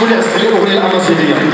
Schulz, Schulz, Schulz, Schulz, Schulz, Schulz, Schulz,